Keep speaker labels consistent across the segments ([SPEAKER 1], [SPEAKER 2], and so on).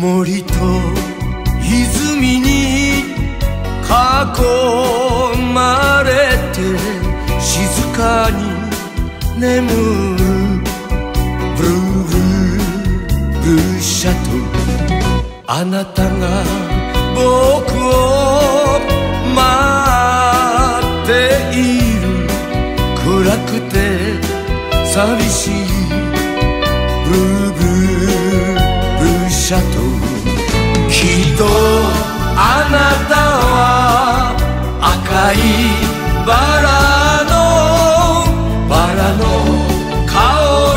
[SPEAKER 1] 森と泉に囲まれて静かに眠るブルーブルーシャトあなたが僕を暗くて寂しい。ブーブーブーシャトー。きっとあなたは赤いバラのバラの香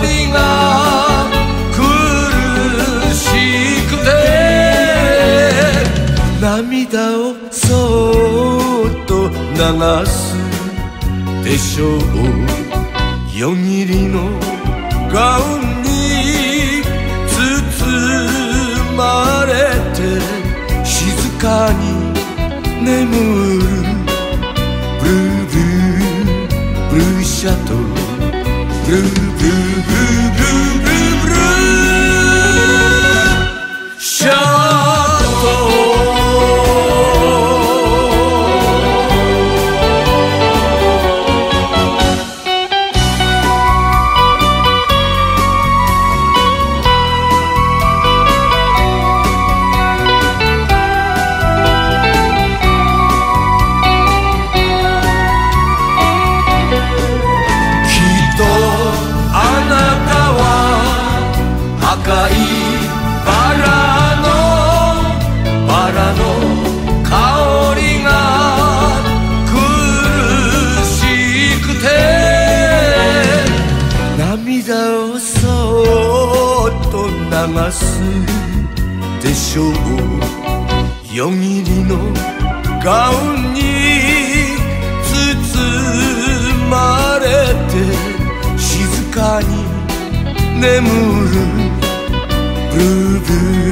[SPEAKER 1] りが苦しくて。涙をそっと流す。でしょう。夜霧のガウンに包まれて静かに眠る。ブルーブルーブルーシャトーブルーブルーブルー。すでしょう。よぎりのガウンに包まれて静かに眠るブーブー。